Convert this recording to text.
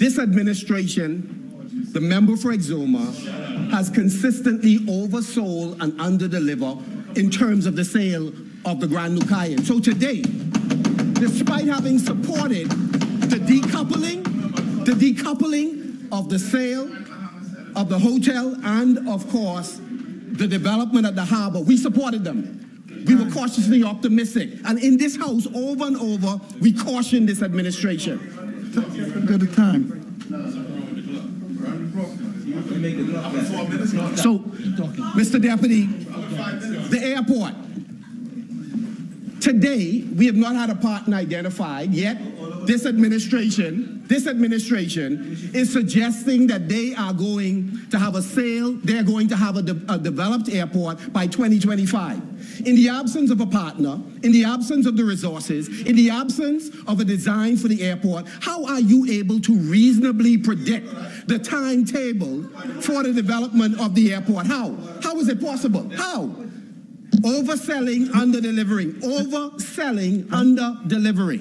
This administration, the member for Exuma, has consistently oversold and underdelivered in terms of the sale of the Grand Lucayan. So today, despite having supported the decoupling, the decoupling of the sale of the hotel and, of course, the development at the harbor, we supported them. We were cautiously optimistic. And in this house, over and over, we cautioned this administration. Go to time. So, Mr. Deputy, the airport. Today, we have not had a partner identified, yet this administration, this administration is suggesting that they are going to have a sale, they're going to have a, de- a developed airport by 2025. In the absence of a partner, in the absence of the resources, in the absence of a design for the airport, how are you able to reasonably predict the timetable for the development of the airport? How? How is it possible? How? Overselling, under delivering. Overselling, under delivering.